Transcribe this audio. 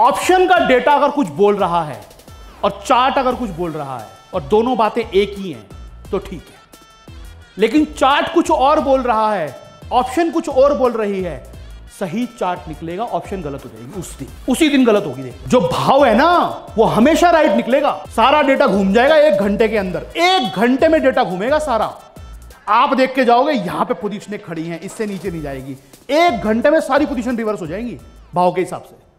Option का data अगर कुछ बोल रहा है और चार्ट अगर कुछ बोल रहा है और दोनों बातें एक ही हैं तो ठीक है। लेकिन चार्ट कुछ और बोल रहा है, ऑप्शन कुछ और बोल रही है, सही चार्ट निकलेगा, ऑप्शन गलत हो जाएगी। उस दिन, उसी दिन गलत होगी। देख, जो भाव है ना, वो हमेशा राइट निकलेगा। सारा डेटा घूम जाएगा एक घंटे के अंदर। एक घंटे में डेटा घूमेगा सारा। आप देख के जाओगे, यहाँ पे पोजीशनें खड़ी हैं, इससे नीचे नहीं जाएगी। एक घंटे में सारी पोजीशन रिवर्स हो जाएँगी, भाव के हिसाब से।